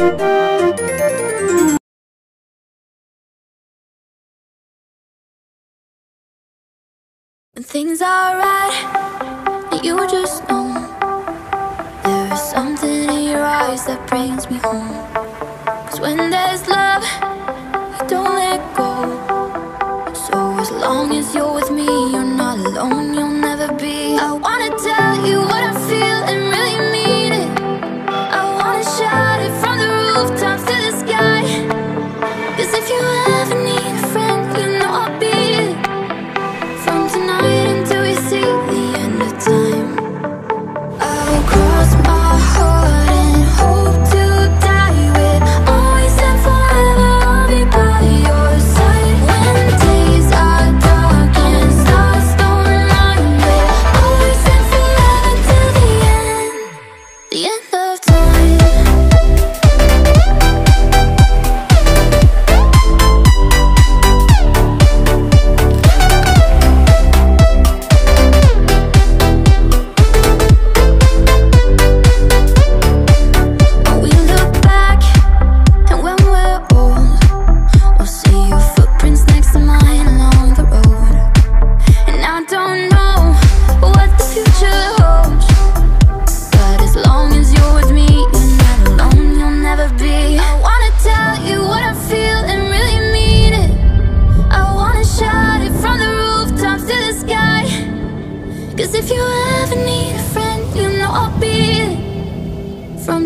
When things are right, you just know. There's something in your eyes that brings me home. Cause when there's love, you don't let go. So as long as you're with me, you're not alone, you'll never be alone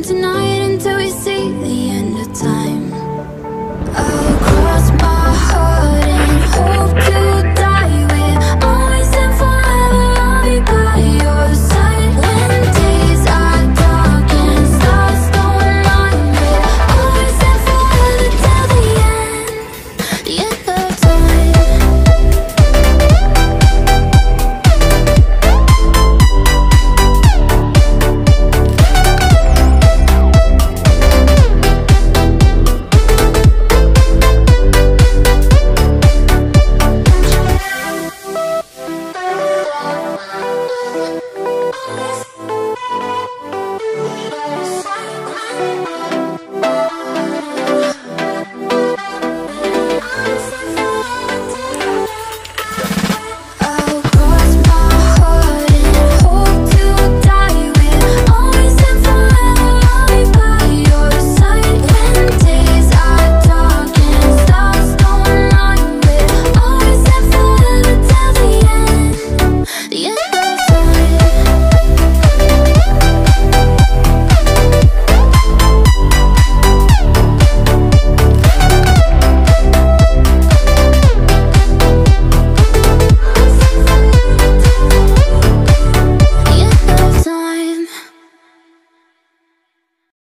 tonight.